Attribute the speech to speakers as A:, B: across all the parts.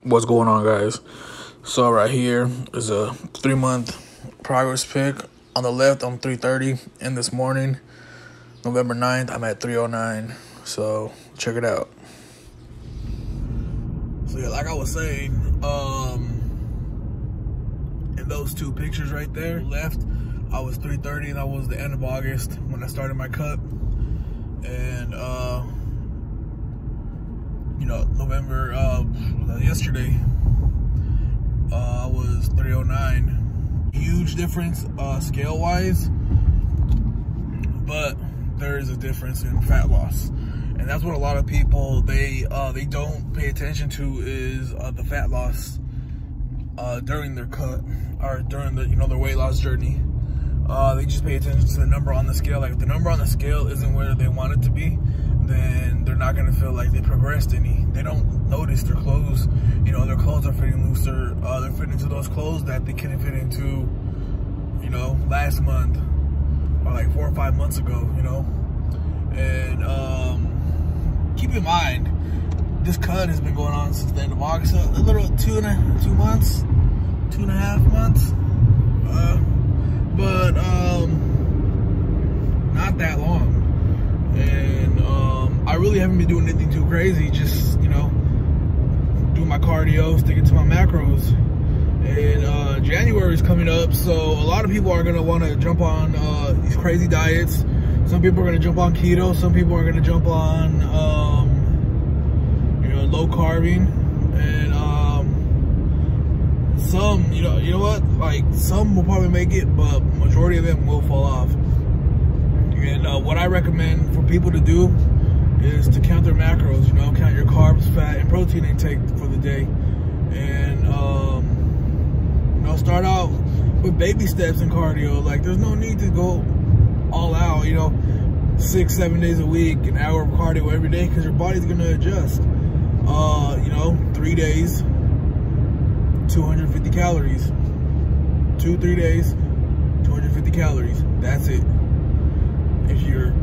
A: What's going on, guys? So right here is a three month progress pic. On the left, I'm 330, and this morning, November 9th, I'm at 309. So check it out. So yeah, like I was saying, um, in those two pictures right there, left, I was 330, and that was the end of August when I started my cut. And uh, you know, November uh, yesterday, uh, I was 309. Huge difference uh, scale wise, but there is a difference in fat loss and that's what a lot of people they uh, they don't pay attention to is uh, the fat loss uh, during their cut or during the you know their weight loss journey. Uh, they just pay attention to the number on the scale. Like if the number on the scale isn't where they want it to be, then they're not gonna feel like they progressed any. They don't notice their clothes. You know their clothes are fitting looser. Uh, they're fitting into those clothes that they couldn't fit into. You know last month or like four or five months ago. You know, and um, keep in mind, this cut has been going on since the end of August, so a little two and a two months, two and a half months. Uh, but um, not that long. And um, I really haven't been doing anything too crazy. Just you know, doing my cardio, sticking to my macros. And uh, January is coming up, so a lot of people are gonna want to jump on uh, these crazy diets some people are gonna jump on keto. Some people are gonna jump on, um, you know, low carbing, and um, some, you know, you know what? Like some will probably make it, but majority of them will fall off. And uh, what I recommend for people to do is to count their macros. You know, count your carbs, fat, and protein intake for the day, and um, you know, start out with baby steps in cardio. Like, there's no need to go all out, you know, six, seven days a week, an hour of cardio every day, because your body's going to adjust. Uh, you know, three days, 250 calories. Two, three days, 250 calories. That's it. If you're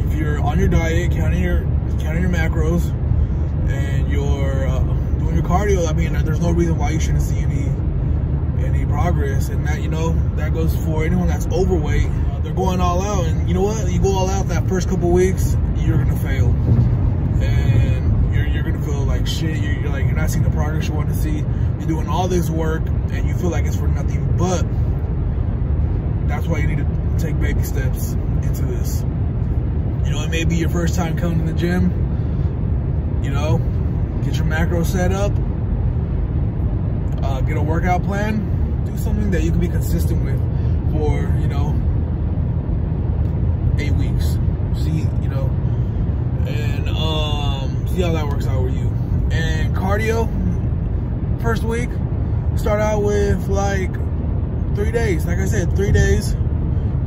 A: if you're on your diet, counting your counting your macros, and you're uh, doing your cardio, I mean, there's no reason why you shouldn't see any any progress. And that you know that goes for anyone that's overweight they're going all out. And you know what? You go all out that first couple weeks, you're gonna fail, and you're you're gonna feel like shit. You're, you're like you're not seeing the progress you want to see. You're doing all this work, and you feel like it's for nothing. But that's why you need to take baby steps into this. You know, it may be your first time coming to the gym. You know, get your macro set up. Uh, get a workout plan. Do something that you can be consistent with for you know eight weeks. See, you know, and um, see how that works out with you. And cardio, first week, start out with like three days. Like I said, three days,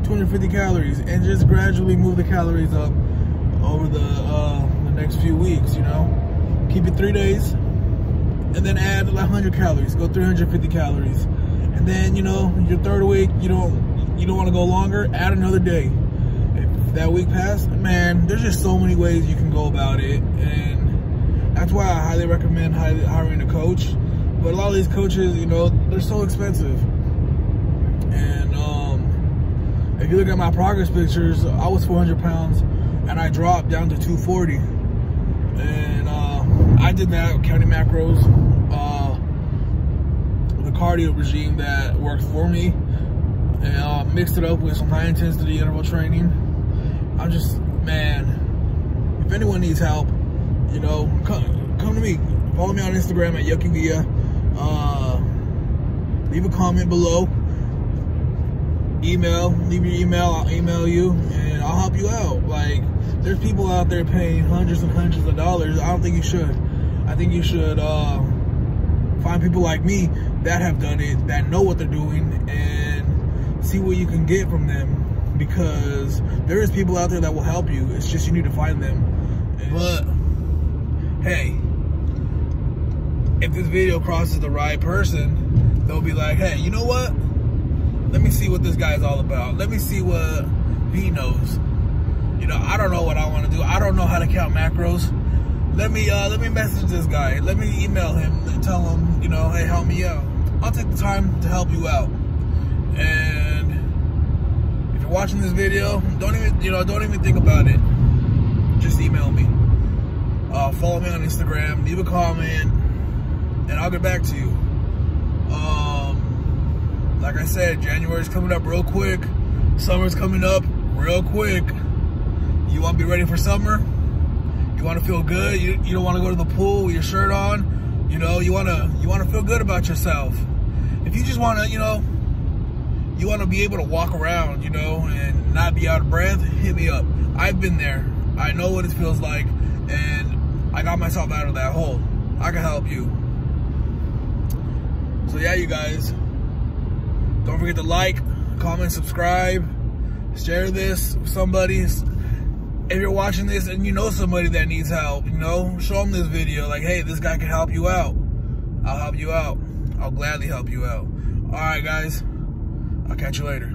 A: 250 calories, and just gradually move the calories up over the uh, the next few weeks. You know, keep it three days, and then add like 100 calories. Go 350 calories, and then you know your third week, you don't you don't want to go longer. Add another day that week pass, man, there's just so many ways you can go about it. And that's why I highly recommend hiring a coach. But a lot of these coaches, you know, they're so expensive. And um, if you look at my progress pictures, I was 400 pounds and I dropped down to 240. And uh, I did that with counting macros, uh, the cardio regime that worked for me, and uh, mixed it up with some high intensity interval training I'm just, man, if anyone needs help, you know, come, come to me. Follow me on Instagram at Yucky Villa. Uh, leave a comment below. Email, leave your email, I'll email you, and I'll help you out. Like, there's people out there paying hundreds and hundreds of dollars. I don't think you should. I think you should uh, find people like me that have done it, that know what they're doing, and see what you can get from them because there is people out there that will help you. It's just you need to find them. But hey, if this video crosses the right person, they'll be like, hey, you know what? Let me see what this guy's all about. Let me see what he knows. You know, I don't know what I want to do. I don't know how to count macros. Let me uh, let me message this guy. Let me email him tell him, you know, hey, help me out. I'll take the time to help you out. And if you're watching this video, don't even you know don't even think about it. Just email me. Uh, follow me on Instagram. Leave a comment, and I'll get back to you. Um, like I said, January's coming up real quick. Summer's coming up real quick. You want to be ready for summer? You want to feel good? You, you don't want to go to the pool with your shirt on? You know, you want to you want to feel good about yourself. If you just want to, you know, you want to be able to walk around, you know, and not be out of breath, hit me up. I've been there. I know what it feels like, and I got myself out of that hole. I can help you. So yeah, you guys, don't forget to like, comment, subscribe, share this with somebody. If you're watching this and you know somebody that needs help, you know, show them this video. Like, hey, this guy can help you out. I'll help you out. I'll gladly help you out. All right, guys. I'll catch you later.